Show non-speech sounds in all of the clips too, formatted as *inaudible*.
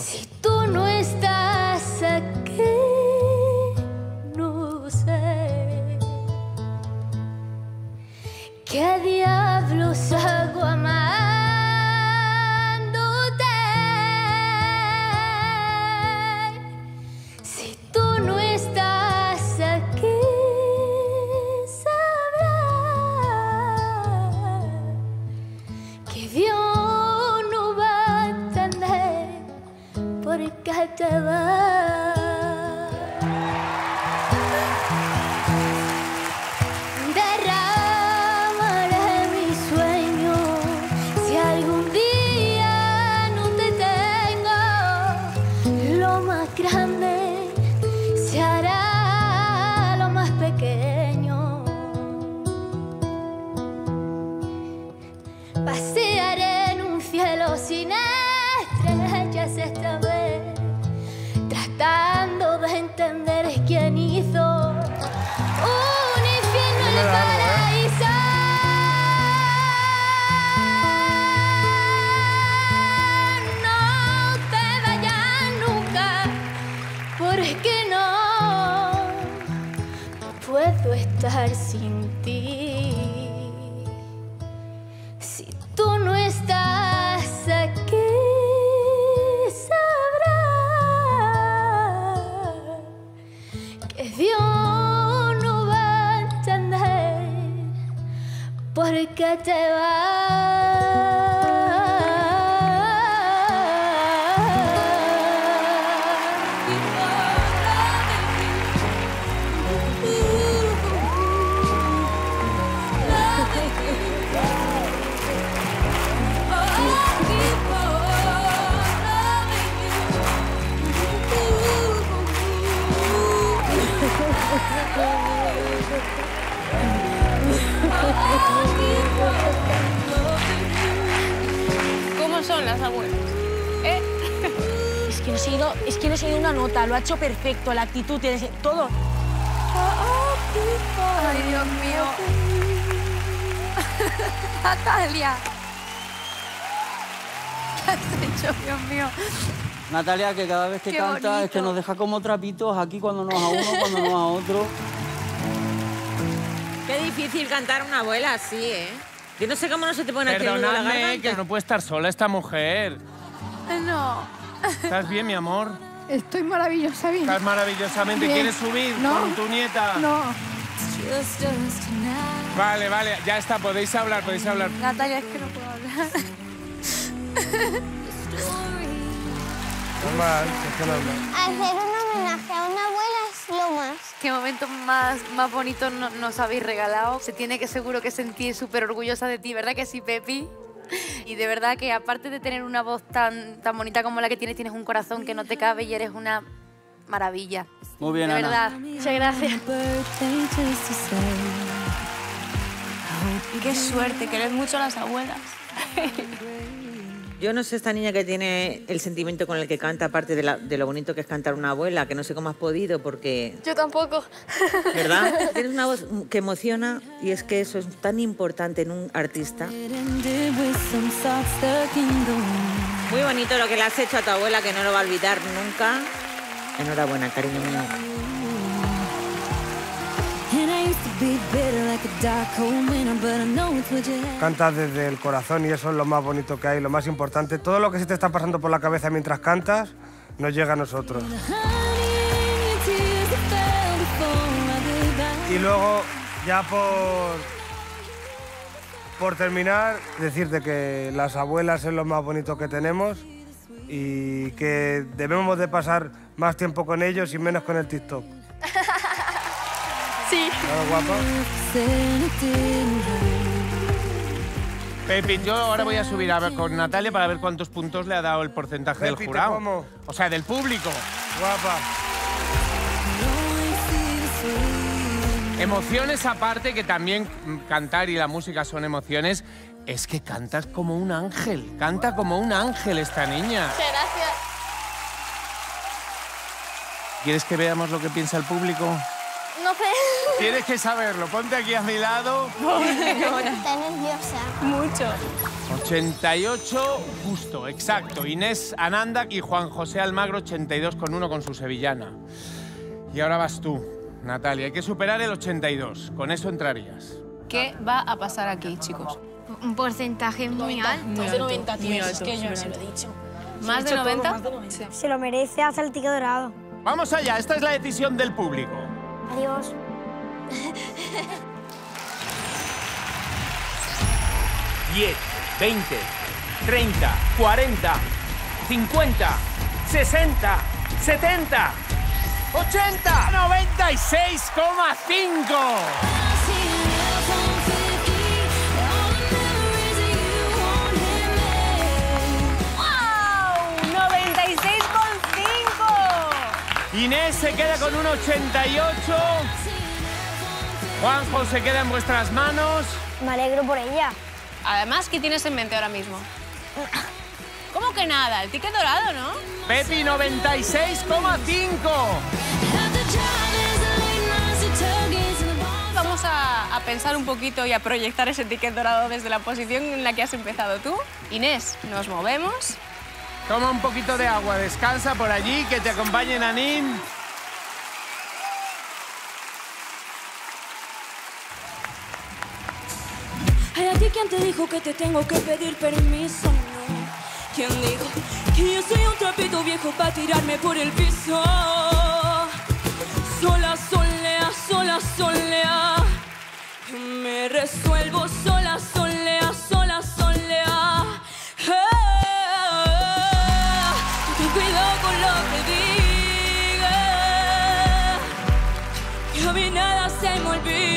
Si tú no estás puedo estar sin ti. Si tú no estás aquí, sabrás que Dios no va a entender por qué te ¿Cómo son las abuelas? ¿Eh? Es que no he seguido, es que no he seguido una nota, lo ha hecho perfecto, la actitud, tiene todo. Ay, Dios mío. *laughs* Natalia. ¿Qué has hecho, Dios mío? Natalia, que cada vez que Qué canta es que nos deja como trapitos aquí cuando nos a uno, cuando nos a otro. Qué difícil cantar una abuela así, ¿eh? Yo no sé cómo no se te pone aquí la garganta. que no puede estar sola esta mujer. No. ¿Estás bien, mi amor? Estoy maravillosa, bien. ¿Estás maravillosamente? Bien. ¿Quieres subir No. con tu nieta? No. Vale, vale, ya está, podéis hablar, podéis hablar. Natalia, es que no puedo hablar. *laughs* Normal. Hacer un homenaje a una abuela es lo más. Qué momento más, más bonito no- nos habéis regalado. Se tiene que seguro que sentir súper orgullosa de ti, ¿verdad que sí, Pepi? Y de verdad que aparte de tener una voz tan, tan bonita como la que tienes, tienes un corazón que no te cabe y eres una maravilla. Muy bien, De Ana. verdad. Muchas gracias. Qué suerte, querer mucho a las abuelas. *laughs* Yo no sé esta niña que tiene el sentimiento con el que canta, aparte de, la- de lo bonito que es cantar una abuela, que no sé cómo has podido, porque, Yo tampoco. ¿verdad? *laughs* Tienes una voz que emociona y es que eso es tan importante en un artista. Muy bonito lo que le has hecho a tu abuela, que no lo va a olvidar nunca. Enhorabuena, cariño mío. Cantas desde el corazón y eso es lo más bonito que hay, lo más importante. Todo lo que se te está pasando por la cabeza mientras cantas nos llega a nosotros. Y luego, ya por, por terminar, decirte que las abuelas es lo más bonito que tenemos y que debemos de pasar más tiempo con ellos y menos con el TikTok. Claro, guapa. Yo ahora voy a subir a ver con Natalia para ver cuántos puntos le ha dado el porcentaje del te jurado. como. O sea, del público. Guapa. Emociones aparte, que también cantar y la música son emociones, es que cantas como un ángel. Canta como un ángel esta niña. Muchas gracias. ¿Quieres que veamos lo que piensa el público? No sé. *laughs* Tienes que saberlo. Ponte aquí a mi lado. Está nerviosa. Mucho. 88 justo, exacto. Inés Ananda y Juan José Almagro 82 con uno con su sevillana. Y ahora vas tú, Natalia. Hay que superar el 82. Con eso entrarías. ¿Qué va a pasar aquí, chicos? Un porcentaje muy alto. Más de 90, tío. muy Es que yo se lo he dicho. ¿Más He de dicho todo, 90? más de 90. Se lo merece, hace el ticket dorado. Vamos allá, esta es la decisión del público. Adiós. 10, 20, 30, 40, 50, 60, 70, 80, 96,5. ¡96,5! Inés se queda con un 88. Juanjo se queda en vuestras manos. Me alegro por ella. Además, ¿qué tienes en mente ahora mismo? ¿Cómo que nada? El ticket dorado, ¿no? Pepi 96,5. Vamos a, a pensar un poquito y a proyectar ese ticket dorado desde la posición en la que has empezado tú. Inés, nos movemos. Toma un poquito de agua, descansa por allí, que te acompañe Nanín. Hay a ti quien te dijo que te tengo que pedir permiso, no. ¿Quién dijo que yo soy un trapito viejo para tirarme por el piso? Sola, solea, sola, solea. Me resuelvo sola, sola, nada se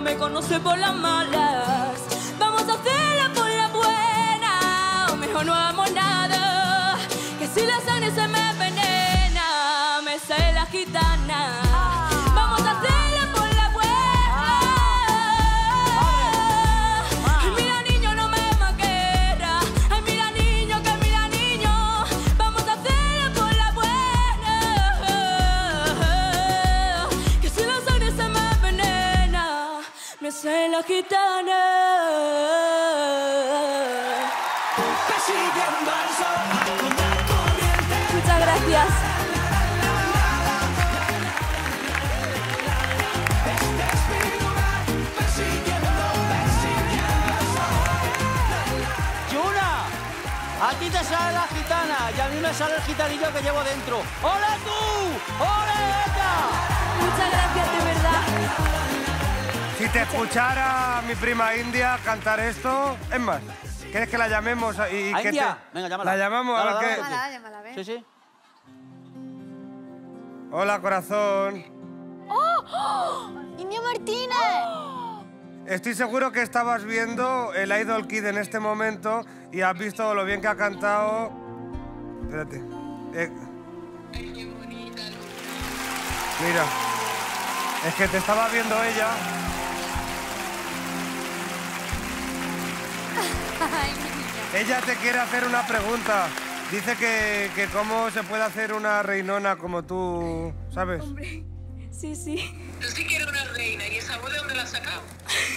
me conoces por las malas la gitana Muchas gracias. ¡Yuna! A ti te sale la gitana y a mí me sale el gitanillo que llevo dentro. ¡Hola tú! ¡Hola ella! Muchas gracias, de verdad. Si te escuchara mi prima India cantar esto, es más, ¿quieres que la llamemos? Y, y ¿A que India? te- Venga, llámala. La llamamos a ver Dale, qué- dale, Llámala, llámala, a ver. Sí, sí. Hola, corazón. ¡Oh! ¡India Martínez! Estoy seguro que estabas viendo el Idol Kid en este momento y has visto lo bien que ha cantado. Espérate. Eh, Mira. Es que te estaba viendo ella. Ella te quiere hacer una pregunta. Dice que, que cómo se puede hacer una reinona como tú, ¿sabes? Sí, sí. Es que quiero una reina y esa voz de dónde la has sacado.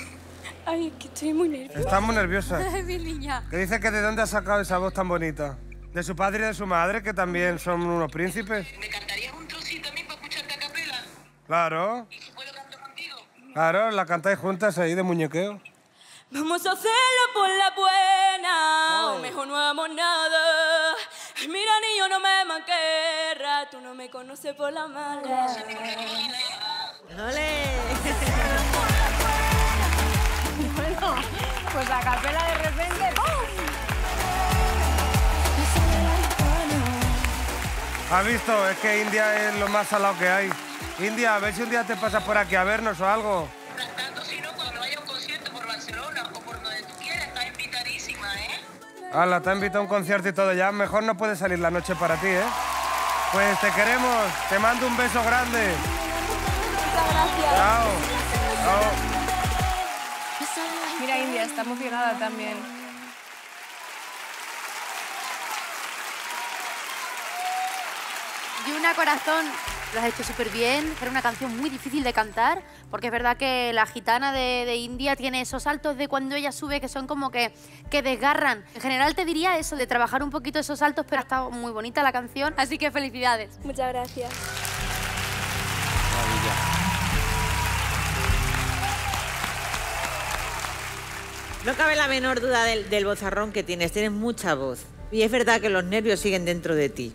*laughs* Ay, que estoy muy nerviosa. Estás muy nerviosa. *laughs* Mi niña. ¿Qué dice que de dónde ha sacado esa voz tan bonita? De su padre y de su madre, que también son unos príncipes. ¿Me cantarías un trocito a mí para escucharte a capela? Claro. ¿Y si puedo cantar contigo? Claro, la cantáis juntas ahí de muñequeo. Vamos a hacerlo por la o mejor no hagamos nada. Mira, niño, no me manquerra, tú no me conoces por la mala. *laughs* Bueno, pues a capela de repente. ¡pum! ¿Has visto? Es que India es lo más salado que hay. India, a ver si un día te pasas por aquí a vernos o algo. Hala, te ha invitado a un concierto y todo ya. Mejor no puede salir la noche para ti, ¿eh? Pues te queremos. Te mando un beso grande. Muchas gracias. Chao. Chao. Mira, India está emocionada también. Y una corazón, lo has hecho súper bien. Era una canción muy difícil de cantar, porque es verdad que la gitana de, de India tiene esos saltos de cuando ella sube que son como que, que desgarran. En general te diría eso, de trabajar un poquito esos saltos, pero ha estado muy bonita la canción, así que felicidades. Muchas gracias. No cabe la menor duda del, del vozarrón que tienes. Tienes mucha voz. Y es verdad que los nervios siguen dentro de ti.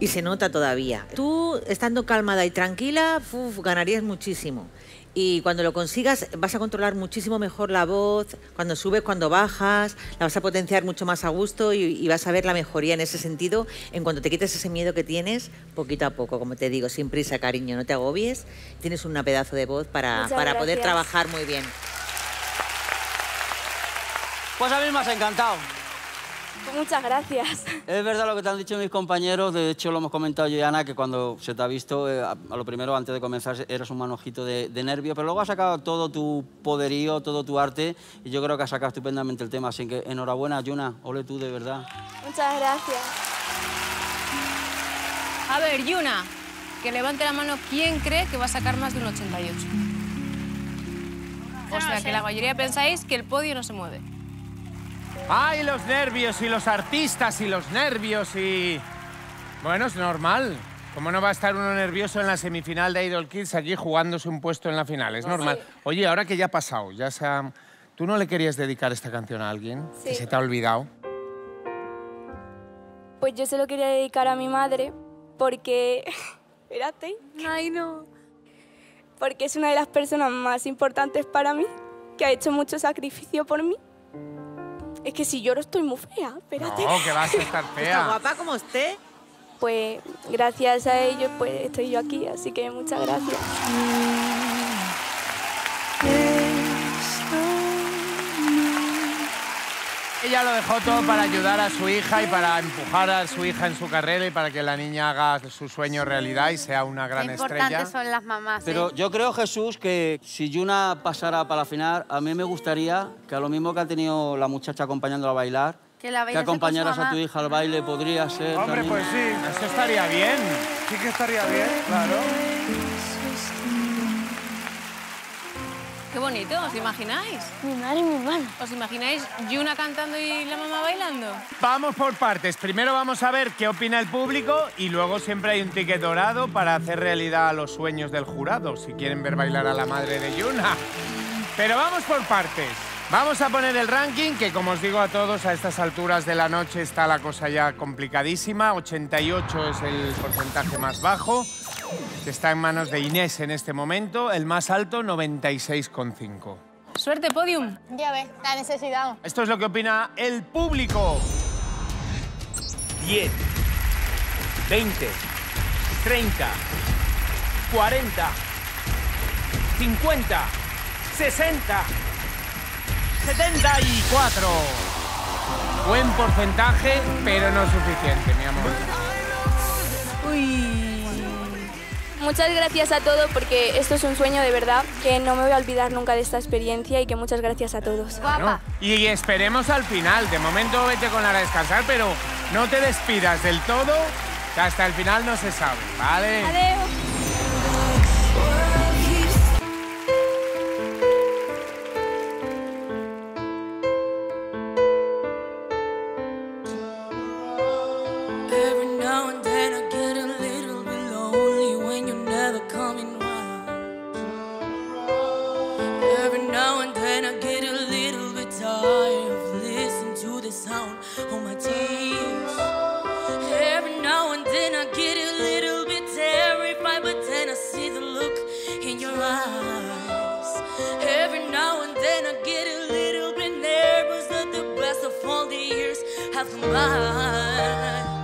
Y se nota todavía. Tú, estando calmada y tranquila, uf, ganarías muchísimo. Y cuando lo consigas, vas a controlar muchísimo mejor la voz. Cuando subes, cuando bajas, la vas a potenciar mucho más a gusto y, y vas a ver la mejoría en ese sentido. En cuanto te quites ese miedo que tienes, poquito a poco, como te digo, sin prisa, cariño, no te agobies. Tienes una pedazo de voz para, para poder trabajar muy bien. Pues a mí me has encantado. Muchas gracias. Es verdad lo que te han dicho mis compañeros, de hecho lo hemos comentado yo y Ana, que cuando se te ha visto, eh, a, a lo primero, antes de comenzar, eras un manojito de, de nervio, pero luego has sacado todo tu poderío, todo tu arte, y yo creo que has sacado estupendamente el tema, así que enhorabuena, Yuna, ole tú, de verdad. Muchas gracias. A ver, Yuna, que levante la mano quién cree que va a sacar más de un 88. O sea, que la mayoría pensáis que el podio no se mueve. ¡Ay, los nervios y los artistas y los nervios y... Bueno, es normal. ¿Cómo no va a estar uno nervioso en la semifinal de Idol Kids allí jugándose un puesto en la final? Es normal. Oye, ahora que ya ha pasado, ya se ha... ¿Tú no le querías dedicar esta canción a alguien? Que Sí. se te ha olvidado. Pues yo se lo quería dedicar a mi madre porque... *laughs* Espérate. Ay, no. Porque es una de las personas más importantes para mí, que ha hecho mucho sacrificio por mí. Es que si lloro estoy muy fea, espérate. No, que vas a estar *laughs* Está fea. guapa como usted. Pues gracias a ellos pues estoy yo aquí, así que muchas gracias. Ella lo dejó todo para ayudar a su hija y para empujar a su hija en su carrera y para que la niña haga su sueño realidad y sea una gran Qué estrella. son las mamás. Pero ¿eh? yo creo, Jesús, que si Yuna pasara para la final, a mí me gustaría que a lo mismo que ha tenido la muchacha acompañándola a bailar, Que la acompañaras a tu hija al baile, podría ser Hombre, también. pues sí. Eso estaría bien. Sí que estaría bien, claro. Qué bonito, ¿os imagináis? Mi madre y mi hermana. ¿Os imagináis Yuna cantando y la mamá bailando? Vamos por partes. Primero vamos a ver qué opina el público y luego siempre hay un ticket dorado para hacer realidad los sueños del jurado, si quieren ver bailar a la madre de Yuna. Pero vamos por partes. Vamos a poner el ranking, que como os digo a todos, a estas alturas de la noche está la cosa ya complicadísima. 88 es el porcentaje más bajo, que está en manos de Inés en este momento. El más alto, 96,5. Suerte, podium. Ya ves, la necesidad. Esto es lo que opina el público. 10, 20, 30, 40, 50, 60, 74. Buen porcentaje, pero no suficiente, mi amor. Muchas gracias a todos porque esto es un sueño de verdad, que no me voy a olvidar nunca de esta experiencia y que muchas gracias a todos. Y esperemos al final. De momento vete con Lara a descansar, pero no te despidas del todo, que hasta el final no se sabe, ¿vale? Adiós. And I get a little bit tired of listening to the sound of my tears. Every now and then I get a little bit terrified, but then I see the look in your eyes. Every now and then I get a little bit nervous that the best of all the years have come by.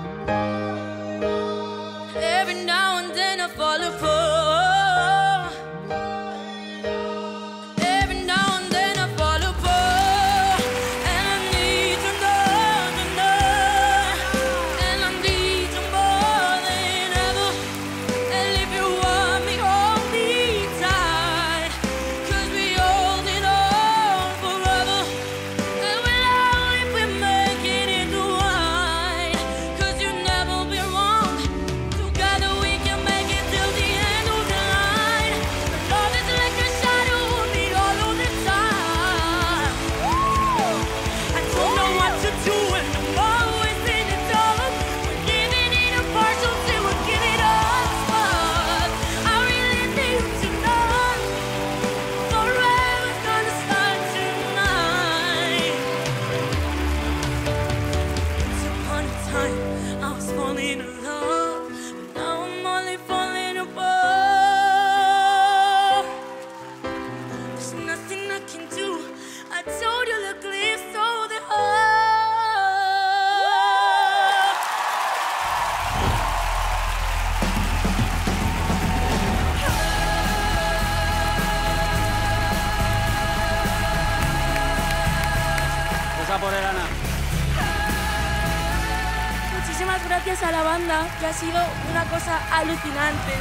Cosa alucinante.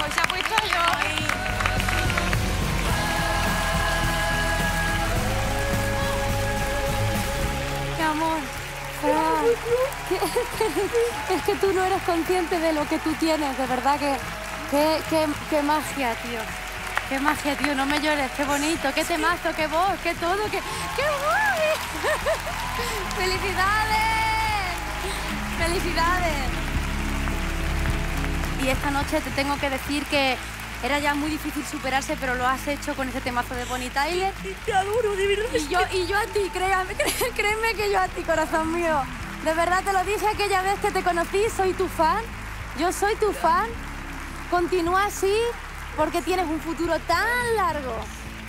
Hoy se ha puesto yo. Mi amor, *laughs* es que tú no eres consciente de lo que tú tienes, de verdad que... Qué, qué- qué magia, tío. Qué magia, tío. No me llores, qué bonito, qué temazo, qué voz, qué todo, qué... ¡Qué guay! *laughs* ¡Felicidades! ¡Felicidades! Y esta noche te tengo que decir que era ya muy difícil superarse, pero lo has hecho con ese temazo de Bonnie Tyler. Te adoro, de verdad. Y yo, y yo a ti, créame, *laughs* cré- créeme que yo a ti, corazón mío. De verdad te lo dije aquella vez que te conocí, soy tu fan. Yo soy tu fan. Continúa así porque tienes un futuro tan largo,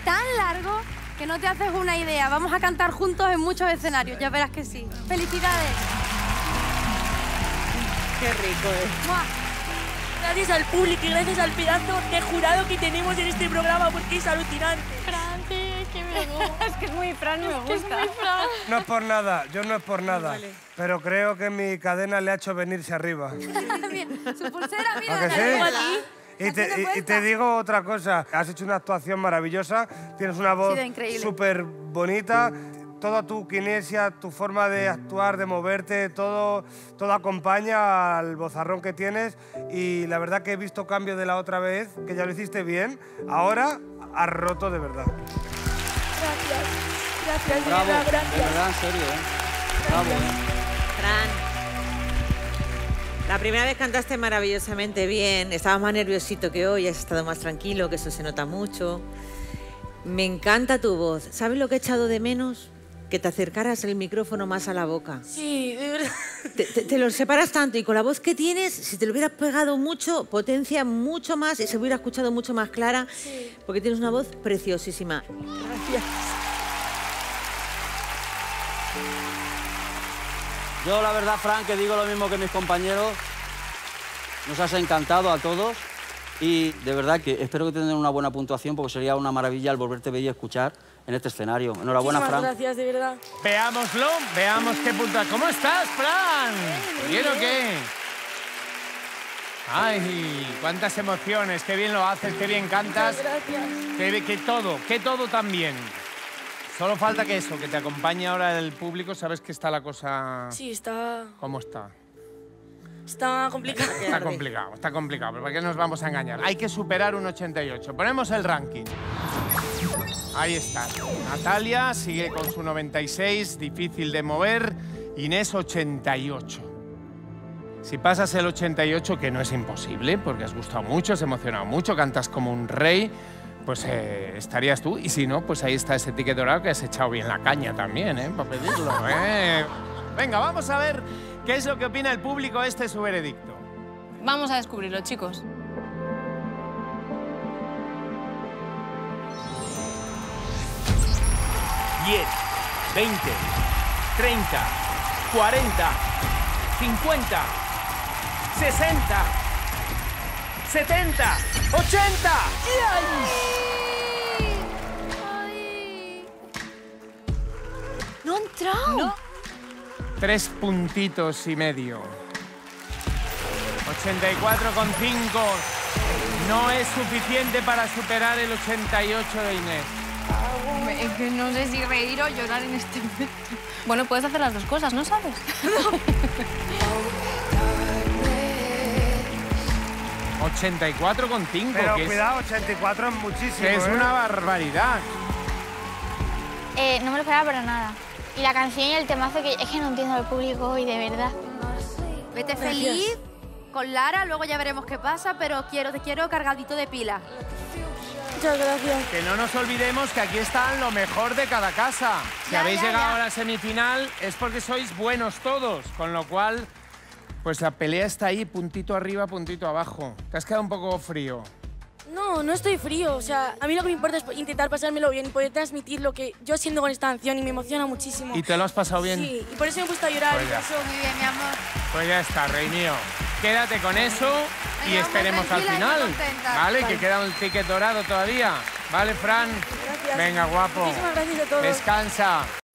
tan largo, que no te haces una idea. Vamos a cantar juntos en muchos escenarios, ya verás que sí. ¡Felicidades! Qué rico es. ¡Mua! Gracias al público y gracias al pedazo de jurado que tenemos en este programa porque es alucinante. *laughs* es que es muy Fran, me gusta. No es por nada, yo no es por nada. Pero creo que mi cadena le ha hecho venirse arriba. *laughs* Su pulsera, ¿A mira, que sí? aquí. Y te, y- y te digo otra cosa, has hecho una actuación maravillosa, tienes una voz súper bonita, toda tu kinesia, tu forma de actuar, de moverte, todo, todo acompaña al bozarrón que tienes y la verdad que he visto cambio de la otra vez, que ya lo hiciste bien, ahora has roto de verdad. Gracias. Gracias, de Bravo, de gracias. verdad, en serio, ¿eh? Bravo, ¿eh? Fran, la primera vez cantaste maravillosamente bien, estabas más nerviosito que hoy, has estado más tranquilo, que eso se nota mucho. Me encanta tu voz. ¿Sabes lo que he echado de menos? Que te acercaras el micrófono más a la boca. Sí, de verdad. Te, te- te lo separas tanto y con la voz que tienes, si te lo hubieras pegado mucho, potencia mucho más y se hubiera escuchado mucho más clara, porque tienes una voz preciosísima. Gracias. Yo la verdad, Fran, que digo lo mismo que mis compañeros, nos has encantado a todos y de verdad que espero que tengan una buena puntuación porque sería una maravilla el volverte a ver y escuchar en este escenario. Enhorabuena, Muchísimas Fran. gracias, de verdad. Veámoslo, veamos qué punta. ¿Cómo estás, Fran? ¿Bien o qué? Ay, cuántas emociones, qué bien lo haces, qué bien cantas, Gracias. que, que todo, que todo también. Solo falta que eso, que te acompañe ahora el público, sabes que está la cosa... Sí, está, ¿Cómo está? está complicado. Está complicado, está complicado, pero ¿para qué nos vamos a engañar? Hay que superar un 88. Ponemos el ranking. Ahí está. Natalia sigue con su 96, difícil de mover. Inés 88. Si pasas el 88, que no es imposible, porque has gustado mucho, has emocionado mucho, cantas como un rey, pues eh, estarías tú. Y si no, pues ahí está ese ticket dorado que has echado bien la caña también, ¿eh? Para pedirlo, ¿eh? Venga, vamos a ver qué es lo que opina el público. Este es su veredicto. Vamos a descubrirlo, chicos. Diez, 20, 30, 40, 50, 60, 70, 80. No ha entrado. Tres puntitos y medio. 84,5. No es suficiente para superar el 88 de Inés. Es que no sé si reír o llorar en este momento. Bueno, puedes hacer las dos cosas, ¿no sabes? *laughs* 84,5. Pero que es- cuidado, 84 es muchísimo. que es ¿eh? una barbaridad. Eh, no me lo esperaba para nada. Y la canción y el temazo que es que no entiendo al público hoy, de verdad. Vete feliz con Lara, luego ya veremos qué pasa, pero quiero, te quiero cargadito de pila. Muchas gracias. Que no nos olvidemos que aquí están lo mejor de cada casa. Si Ya, habéis ya, llegado ya. a la semifinal es porque sois buenos todos, con lo cual, pues la pelea está ahí, puntito arriba, puntito abajo. Te has quedado un poco frío. No, no estoy frío. O sea, a mí lo que me importa es intentar pasármelo bien y poder transmitir lo que yo siento con esta canción y me emociona muchísimo. ¿Y te lo has pasado bien? Sí, y por eso me he puesto a llorar. Pues y ya. por eso- Muy bien, mi amor. Pues ya está, rey mío. Quédate con eso y esperemos al final. Vale. Que queda un ticket dorado todavía. ¿Vale, Fran? Gracias. Venga, guapo. Muchísimas gracias a todos. Descansa.